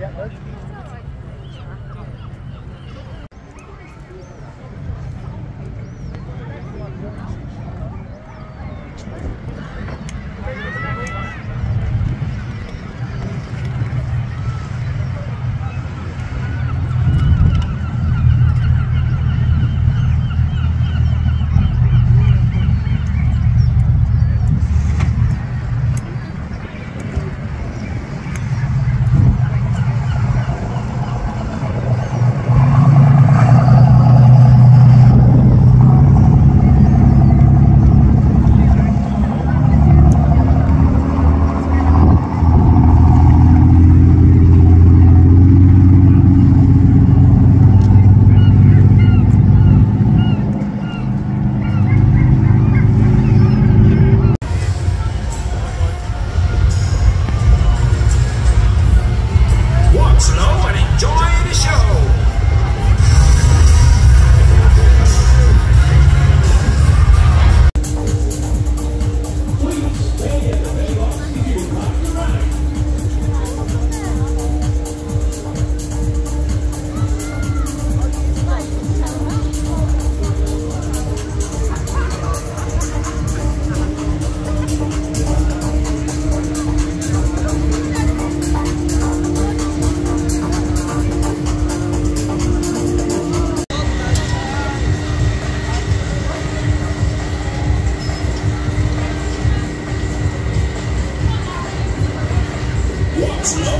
Yeah, Let's go.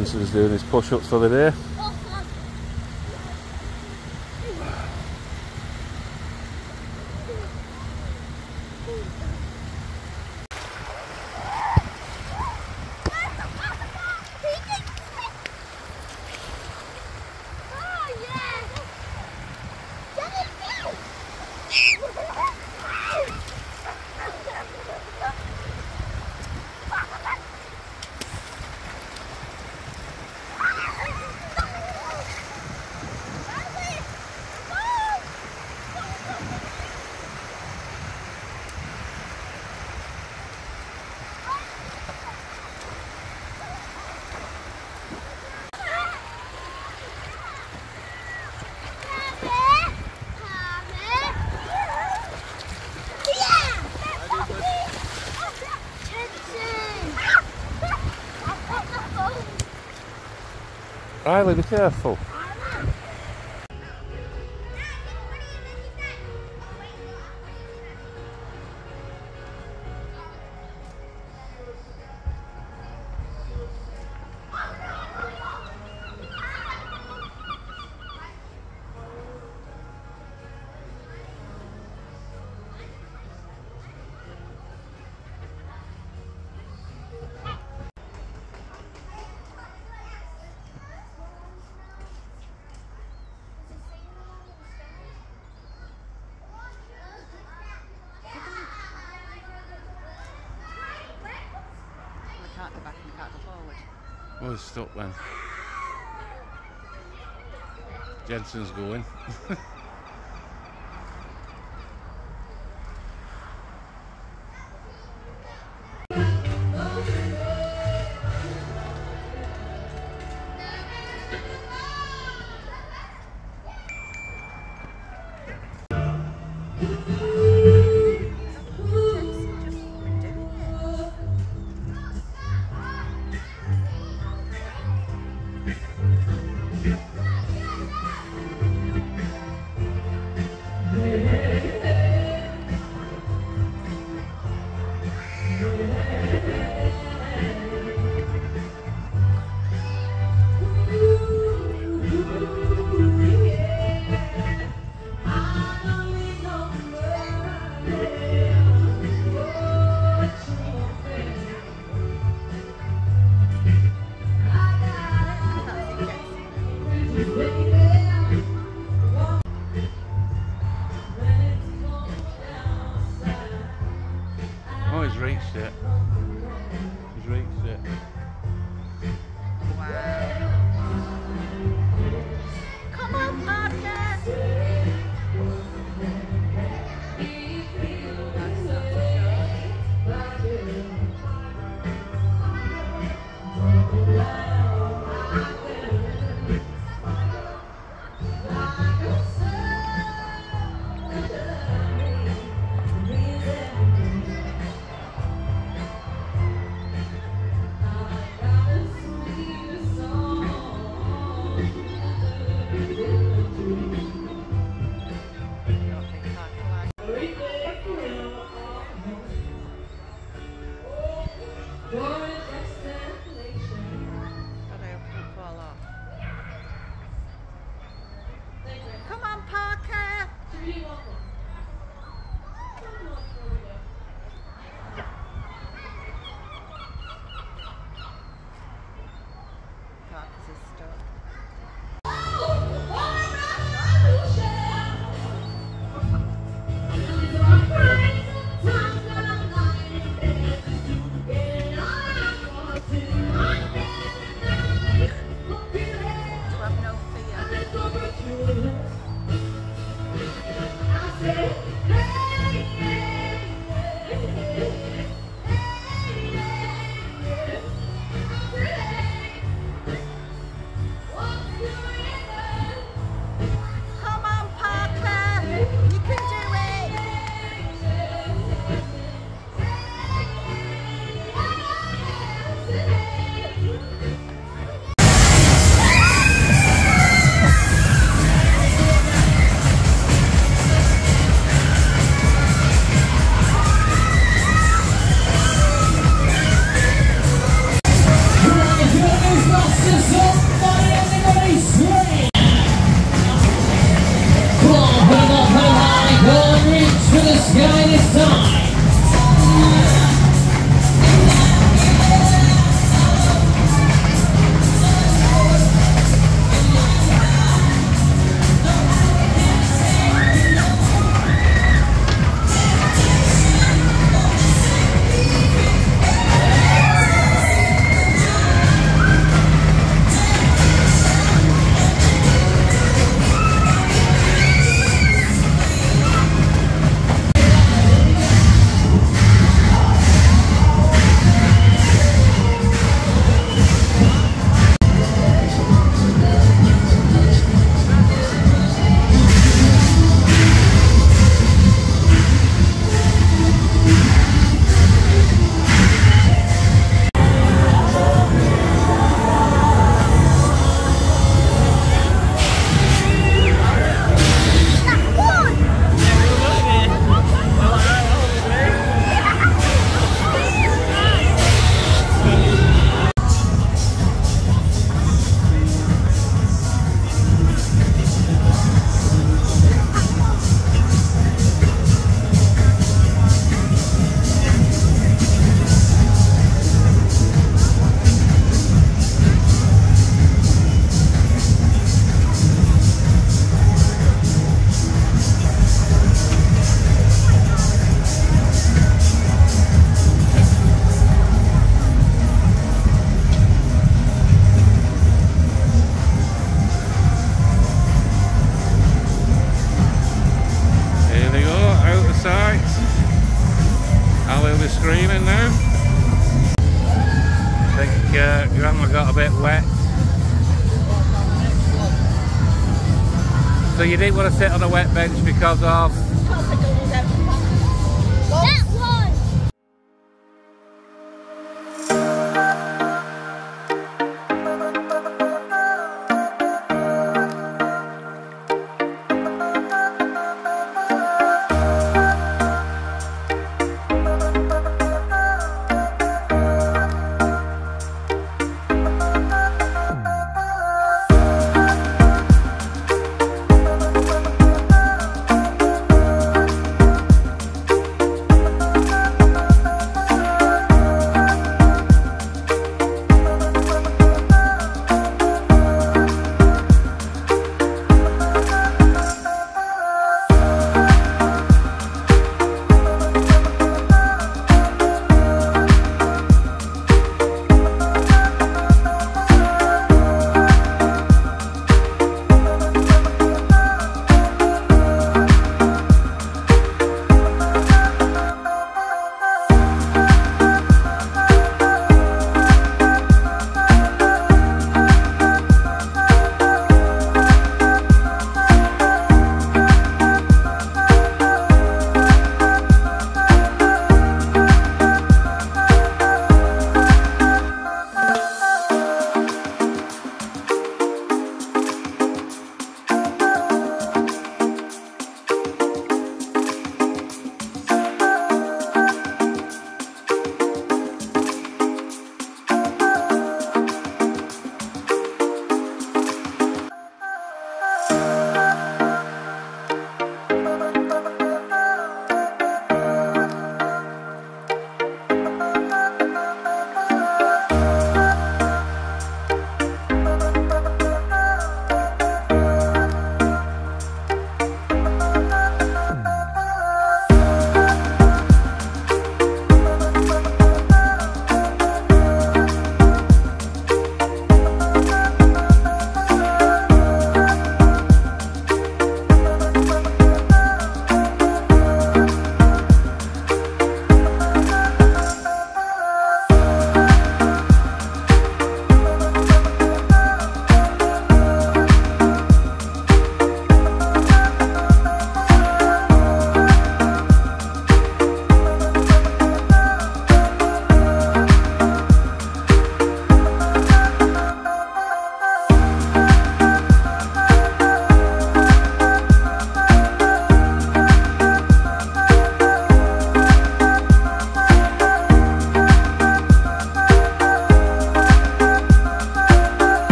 He's doing his push-ups for the day. Riley, be careful. Oh, well, it's then. Jensen's going. Seven. didn't want to sit on a wet bench because of